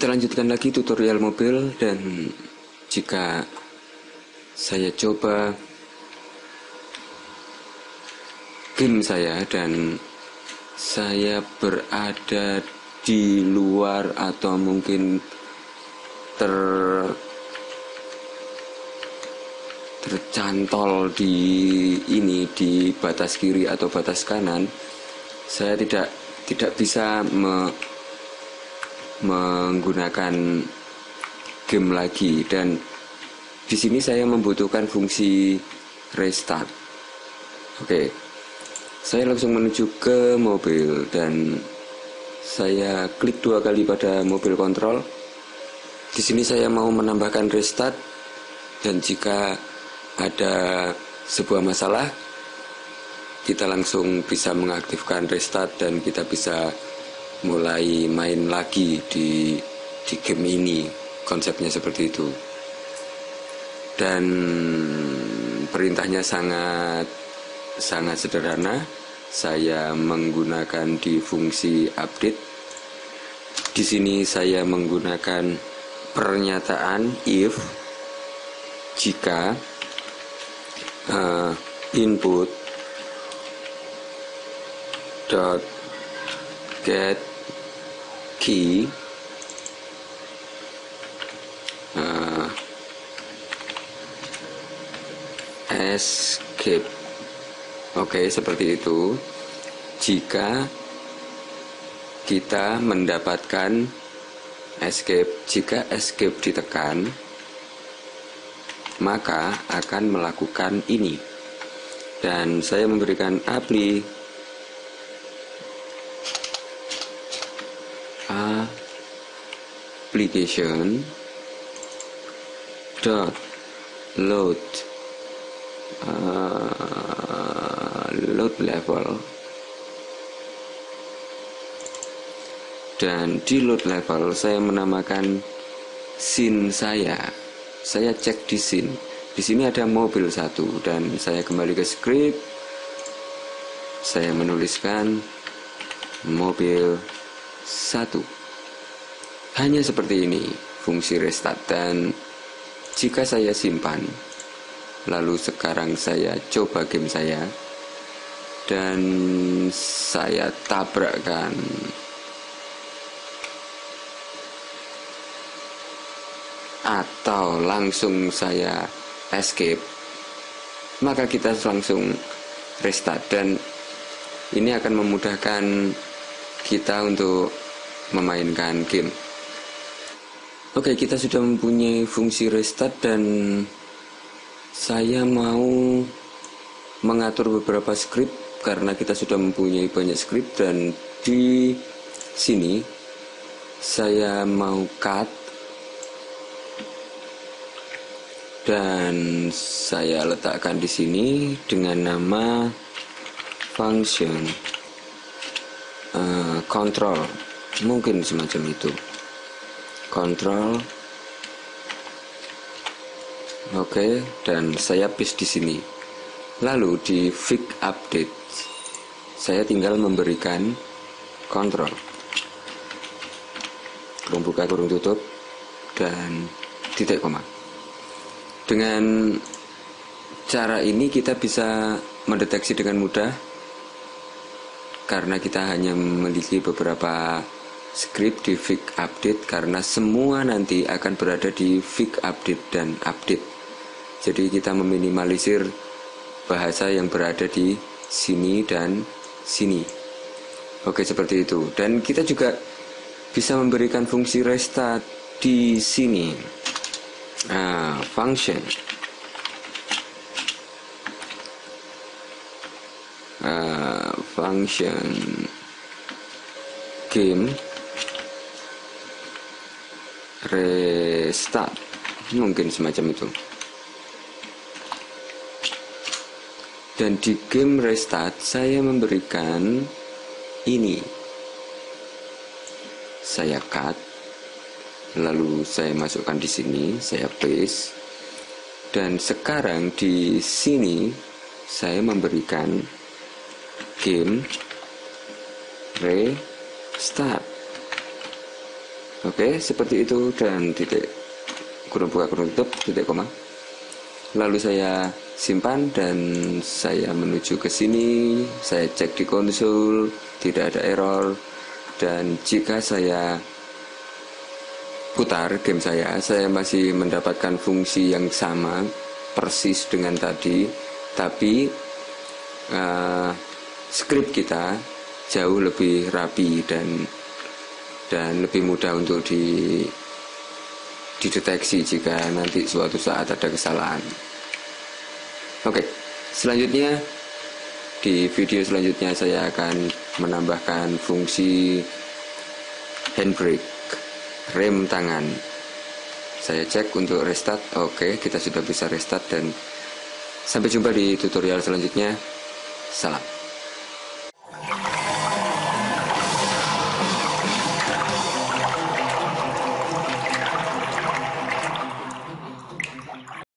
kita lanjutkan lagi tutorial mobil dan jika saya coba game saya dan saya berada di luar atau mungkin ter tercantol di ini di batas kiri atau batas kanan saya tidak tidak bisa me, menggunakan game lagi. Dan di sini saya membutuhkan fungsi restart. Oke. Saya langsung menuju ke mobil dan saya klik dua kali pada mobil kontrol. Di sini saya mau menambahkan restart. Dan jika ada sebuah masalah, kita langsung bisa mengaktifkan restart dan kita bisa mulai main lagi di di game ini. Konsepnya seperti itu. Dan perintahnya sangat sangat sederhana. Saya menggunakan di fungsi update. Di sini saya menggunakan pernyataan if jika uh, input dot get key uh, escape oke okay, seperti itu jika kita mendapatkan escape jika escape ditekan maka akan melakukan ini. Dan saya memberikan apli application dot load uh, load level dan di load level saya menamakan scene saya. Saya cek di sini di sini ada mobil satu dan saya kembali ke script. Saya menuliskan mobil satu hanya seperti ini fungsi restart dan jika saya simpan lalu sekarang saya coba game saya dan saya tabrakkan. Atau langsung saya escape maka kita langsung restart dan ini akan memudahkan kita untuk memainkan game oke kita sudah mempunyai fungsi restart dan saya mau mengatur beberapa script karena kita sudah mempunyai banyak script dan di sini saya mau cut dan saya letakkan di sini dengan nama function uh, control. Mungkin semacam itu control oke okay, dan saya paste di sini. Lalu di fix update saya tinggal memberikan control kurung buka kurung tutup dan titik koma. Dengan cara ini kita bisa mendeteksi dengan mudah karena kita hanya memiliki beberapa script di fix update karena semua nanti akan berada di fix update dan update. Jadi kita meminimalisir bahasa yang berada di sini dan sini. Oke, seperti itu. Dan kita juga bisa memberikan fungsi restart di sini. uh, function uh, function game restart mungkin semacam itu. Dan di game restart saya memberikan ini. Saya cut lalu saya masukkan di sini saya paste. Dan sekarang di sini saya memberikan game restart Oke, seperti itu dan titik kurung buka kurung tutup titik koma. Lalu saya simpan dan saya menuju ke sini, saya cek di konsol, tidak ada error. Dan jika saya putar game saya, saya masih mendapatkan fungsi yang sama persis dengan tadi, tapi uh, script kita jauh lebih rapi dan dan lebih mudah untuk di dideteksi jika nanti suatu saat ada kesalahan. Oke, selanjutnya di video selanjutnya saya akan menambahkan fungsi handbrake rem tangan. Saya cek untuk restart. Oke, kita sudah bisa restart dan sampai jumpa di tutorial selanjutnya. Salam.